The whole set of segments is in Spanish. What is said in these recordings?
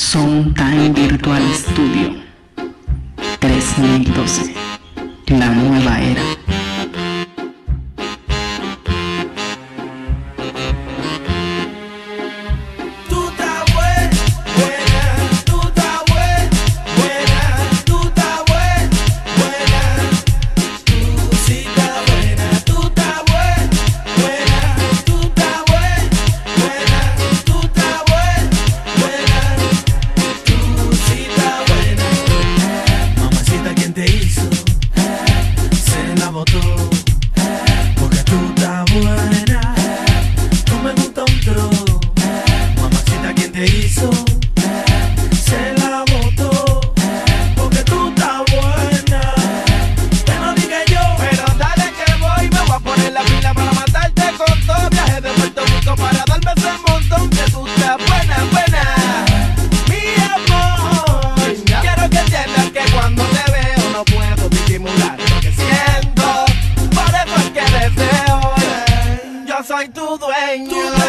Son Time Virtual Studio 3012, la nueva era. soy tu dueño.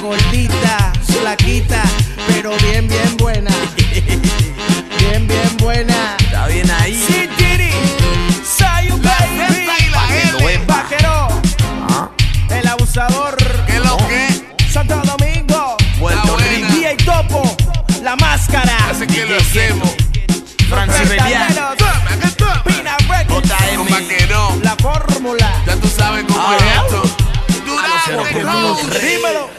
gordita, flaquita, pero bien, bien buena. Bien, bien buena. Está bien ahí. Sí, Tiri. Soy un baby. Vaquero. Vaquero. Ah. El abusador. ¿Qué lo oh. que? Santo Domingo. Puerto Rico. y Topo. La máscara. Así que lo hacemos. Francis Beliano. La fórmula. Ya tú sabes cómo es ah. esto. Ah, Dímelo.